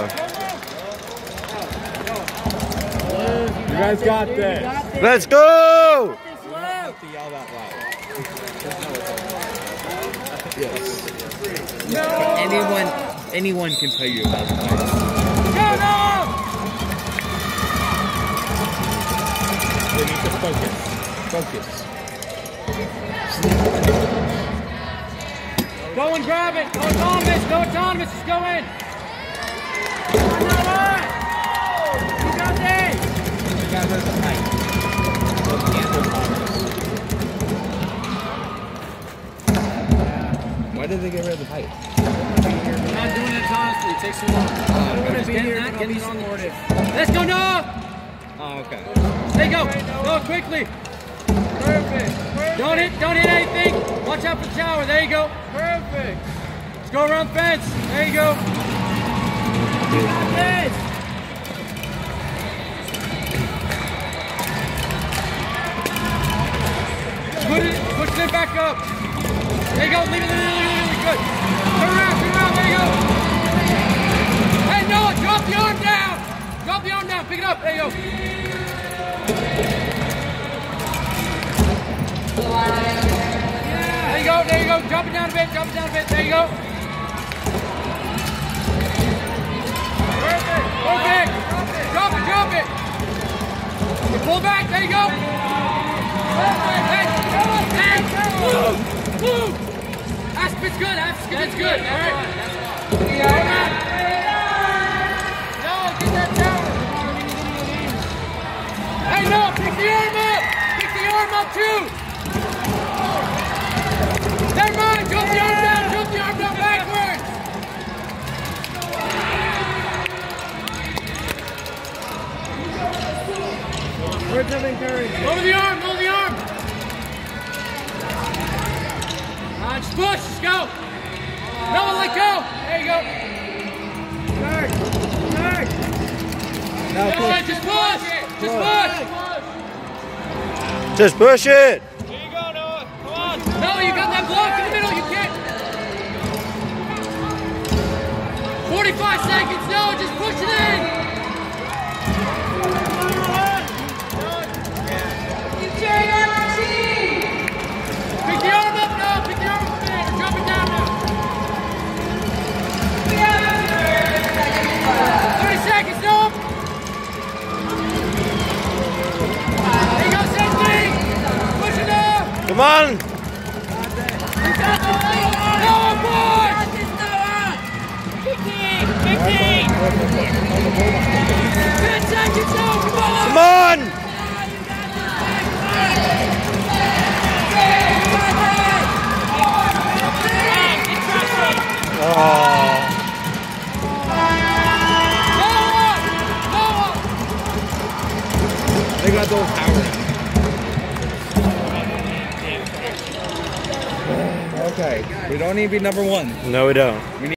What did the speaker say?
You guys got this. Let's go! Yes. Anyone, anyone can tell you about the fight. We need to focus. Focus. Go and grab it. Go autonomous. Go autonomous. Just go in. Why did they get rid of the pipe? We're not doing it autonomously. It takes too long. Just Get get, not get get these on supportive. Let's go, Noah. Oh, okay. There you go. Go quickly. Perfect. Don't hit. Don't hit anything. Watch out for the shower. There you go. Perfect. Let's go around the fence. There you go. This. Put it, push it back up. There you go. Leave it, leave it, leave it. Good. Turn around, turn around. There you go. Hey, Noah, drop the arm down. Drop the arm down. Pick it up. There you go. There you go, there you go. Drop it down a bit, drop it down a bit. There you go. Perfect. Perfect. Drop it, drop it. Pull back, there you go. Perfect. Hey, good, Aspen's good. All right. Come on. No, get that tower. Hey, no, pick the arm up. Pick the arm up too. Never mind, jump the arm down, jump the arm down backwards. Words of encouragement. Over the arm, over the arm. Just push, go. No one let go. There you go. Turn. Turn. Now push. right, just push. Just push. Just push it! Here you go, Doc! Come on! No, you got that block in the middle. You can't. 45 seconds. No, just push it in. Come on! Noah, push. 10 seconds. No, come on. Oh. They got those power. Okay, we don't need to be number one. No, we don't. We